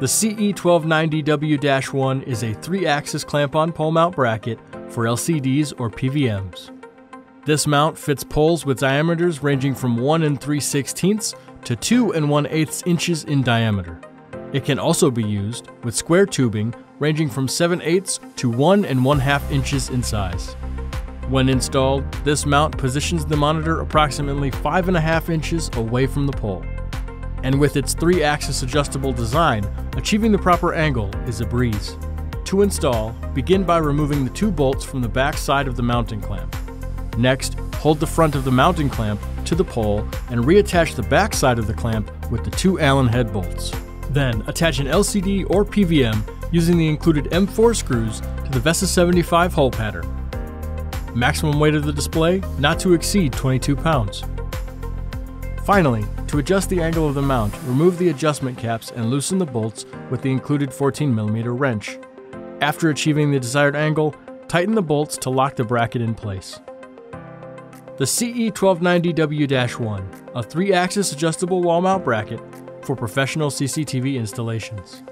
The CE1290W-1 is a 3-axis clamp-on pole mount bracket for LCDs or PVMs. This mount fits poles with diameters ranging from 1 and 3 16ths to 2 and 1 8 inches in diameter. It can also be used with square tubing ranging from 7 8 to 1 and 1 2 inches in size. When installed, this mount positions the monitor approximately 5.5 inches away from the pole. And with its 3-axis adjustable design, achieving the proper angle is a breeze. To install, begin by removing the two bolts from the back side of the mounting clamp. Next, hold the front of the mounting clamp to the pole and reattach the back side of the clamp with the two Allen head bolts. Then, attach an LCD or PVM using the included M4 screws to the VESA 75 hole pattern. Maximum weight of the display not to exceed 22 pounds. Finally, to adjust the angle of the mount, remove the adjustment caps and loosen the bolts with the included 14mm wrench. After achieving the desired angle, tighten the bolts to lock the bracket in place. The CE1290W-1, a 3-axis adjustable wall mount bracket for professional CCTV installations.